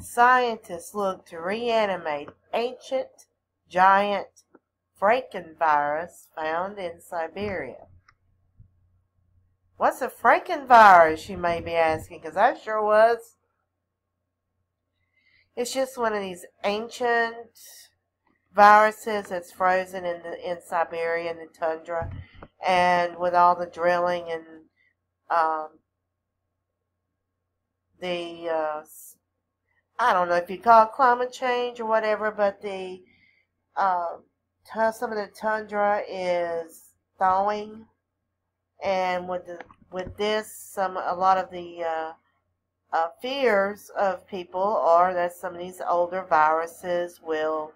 scientists look to reanimate ancient giant Frankenvirus found in Siberia. What's a Frankenvirus, you may be asking, because I sure was. It's just one of these ancient viruses that's frozen in the in Siberia in the tundra, and with all the drilling and um, the uh, I don't know if you call it climate change or whatever, but the uh, some of the tundra is thawing, and with the with this, some a lot of the uh, uh, fears of people are that some of these older viruses will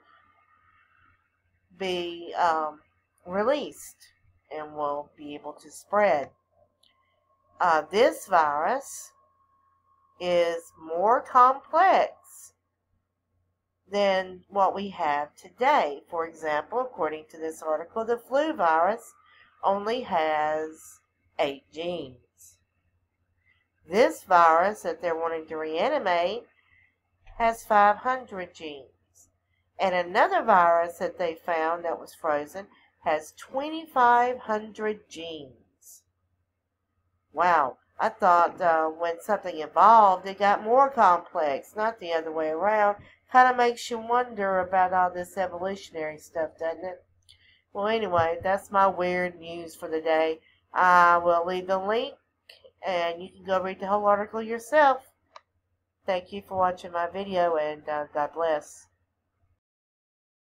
be um, released and will be able to spread. Uh, this virus is more complex than what we have today. For example, according to this article, the flu virus only has eight genes. This virus that they're wanting to reanimate has 500 genes. And another virus that they found that was frozen has 2,500 genes. Wow. I thought uh, when something evolved, it got more complex, not the other way around. Kind of makes you wonder about all this evolutionary stuff, doesn't it? Well, anyway, that's my weird news for the day. I will leave the link, and you can go read the whole article yourself. Thank you for watching my video, and uh, God bless.